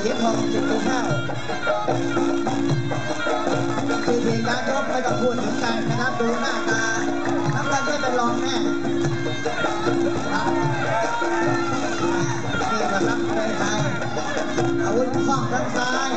เสียงทองจิตกูข้าวคือเพลงการรบไม่ต้องพูดถึงกันนะครับดูหน้าตาน้ำตาลไม่เป็นรองแน่นี่ก็รับไปไทยอาวุธคล่องทั้งซ้าย